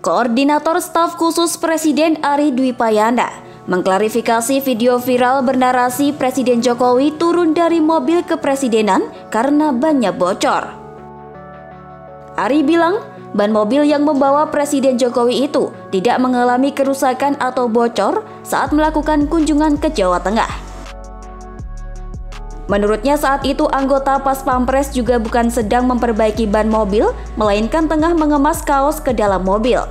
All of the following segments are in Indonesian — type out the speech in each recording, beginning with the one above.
Koordinator Staf Khusus Presiden Ari Dwi Payana mengklarifikasi video viral bernarasi Presiden Jokowi turun dari mobil kepresidenan karena bannya bocor. Ari bilang, ban mobil yang membawa Presiden Jokowi itu tidak mengalami kerusakan atau bocor saat melakukan kunjungan ke Jawa Tengah. Menurutnya saat itu anggota Pas Pampres juga bukan sedang memperbaiki ban mobil, melainkan tengah mengemas kaos ke dalam mobil.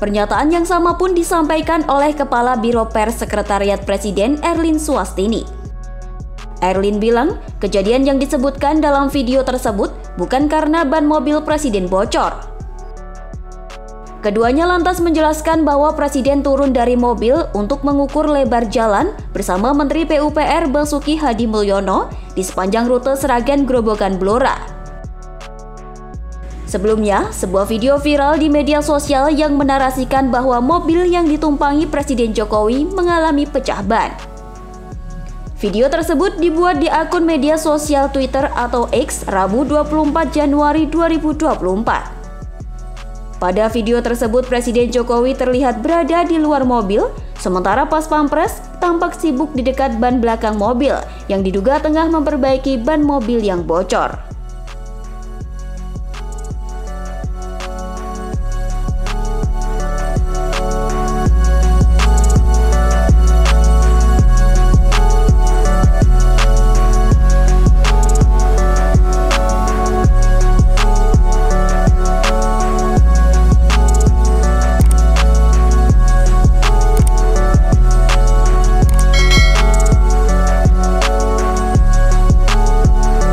Pernyataan yang sama pun disampaikan oleh Kepala Biro Pers Sekretariat Presiden Erlin Suastini. Erlin bilang, kejadian yang disebutkan dalam video tersebut bukan karena ban mobil presiden bocor. Keduanya lantas menjelaskan bahwa presiden turun dari mobil untuk mengukur lebar jalan bersama Menteri PUPR Basuki Hadi Mulyono di sepanjang rute Seragen Grobogan Blora. Sebelumnya, sebuah video viral di media sosial yang menarasikan bahwa mobil yang ditumpangi Presiden Jokowi mengalami pecah ban. Video tersebut dibuat di akun media sosial Twitter atau X Rabu 24 Januari 2024. Pada video tersebut Presiden Jokowi terlihat berada di luar mobil, sementara pas pampres tampak sibuk di dekat ban belakang mobil yang diduga tengah memperbaiki ban mobil yang bocor.